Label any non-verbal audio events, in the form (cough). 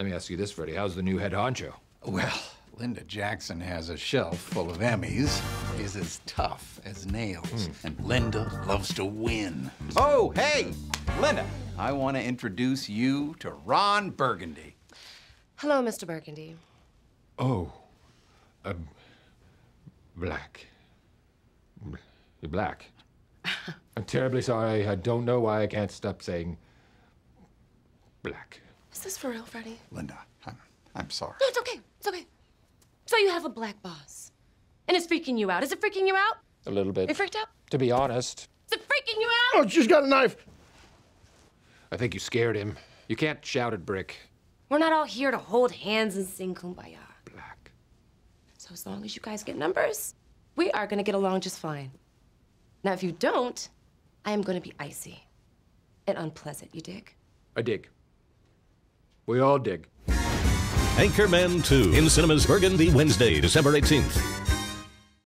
Let me ask you this, Freddie. How's the new head honcho? Well, Linda Jackson has a shelf full of Emmys. Is as tough as nails. And Linda loves to win. Oh, hey, Linda. I want to introduce you to Ron Burgundy. Hello, Mr. Burgundy. Oh, um, black. You're black. (laughs) I'm terribly sorry. I don't know why I can't stop saying black. Is this for real, Freddie? Linda, I'm, I'm sorry. No, it's okay. It's okay. So you have a black boss. And it's freaking you out. Is it freaking you out? A little bit. You freaked out? To be honest, Is it freaking you out? Oh, she's got a knife. I think you scared him. You can't shout at Brick. We're not all here to hold hands and sing kumbaya. Black. So as long as you guys get numbers, we are gonna get along just fine. Now, if you don't, I am gonna be icy and unpleasant. You dig? I dig. We all dig. Anchorman 2 in cinemas Burgundy Wednesday, December 18th.